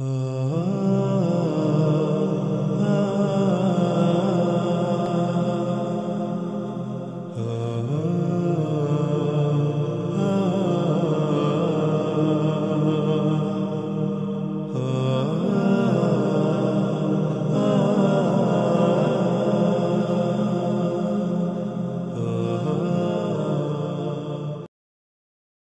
Uh...